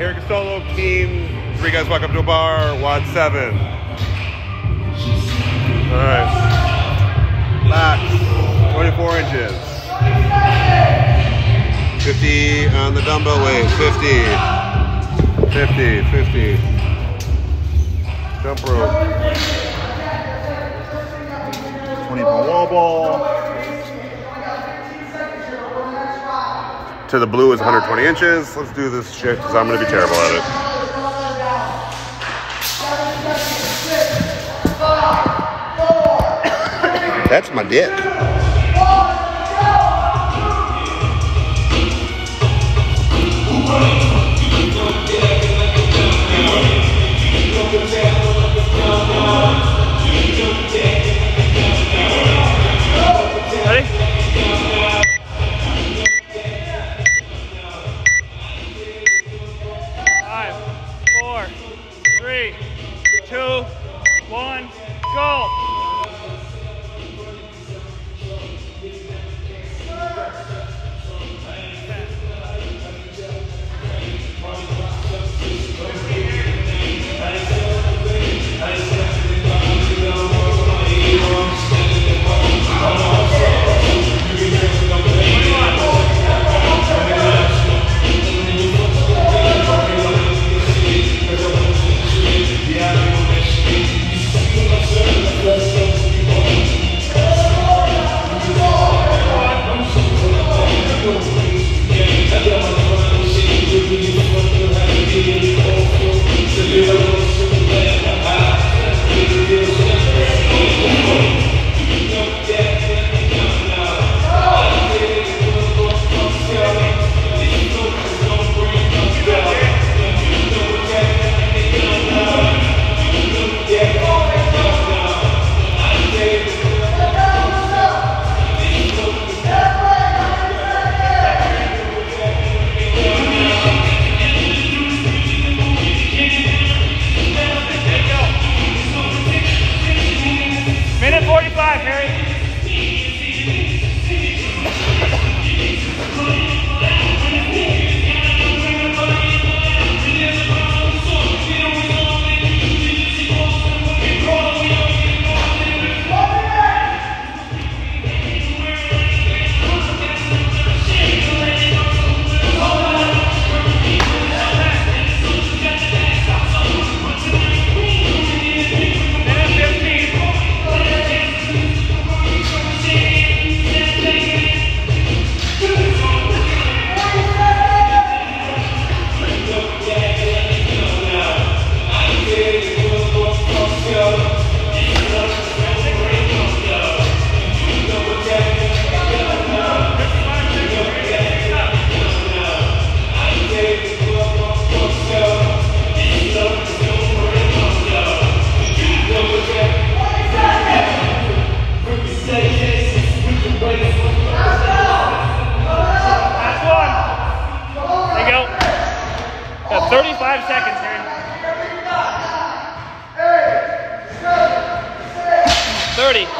Harry Solo, team. Three guys walk up to a bar. WOD seven. All right. Max, 24 inches. 50 on the dumbbell weight. 50. 50. 50. Jump rope. 20 pound wall ball. To the blue is 120 inches. Let's do this shit because I'm going to be terrible at it. That's my dick. 35 seconds, Harry. 30.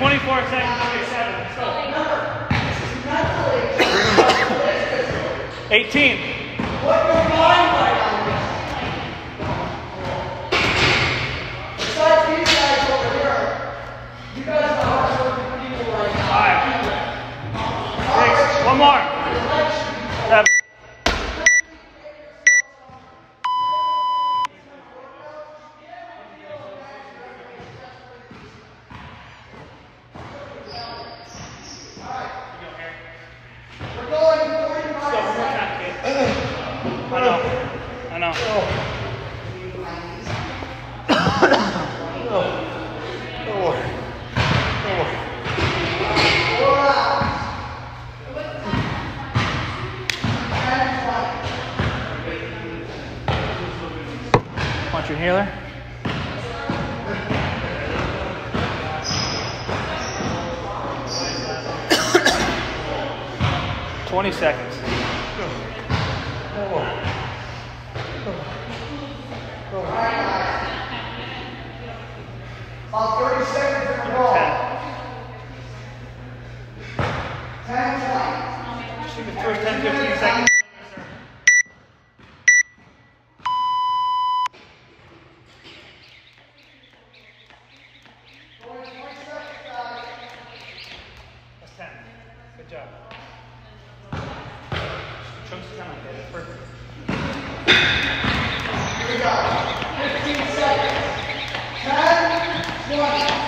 24 seconds, 27. Let's go. 18. your. Twenty seconds. About thirty seconds in the. Ten. Ten. First 10, 15 seconds. perfect. Here we go. 15 seconds. 10, 20.